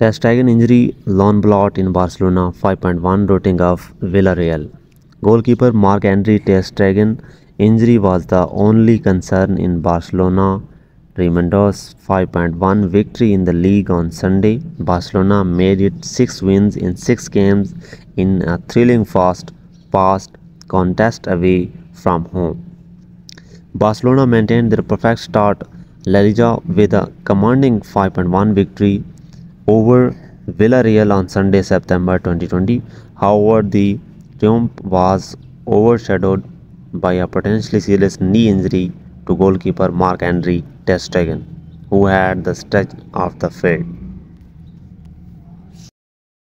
Ter Stegen injury, lone blot in Barcelona, 5.1 rating of Villarreal. Goalkeeper Marc-Andre Ter Stegen injury was the only concern in Barcelona Raimundo's 5.1 victory in the league on Sunday. Barcelona made it 6 wins in 6 games in a thrilling fast past contest away from home. Barcelona maintained their perfect start La Liga with a commanding 5.1 victory over Villarreal on Sunday, September 2020. However, the triumph was overshadowed by a potentially serious knee injury to goalkeeper Marc-Andre Ter who had the stretch of the field.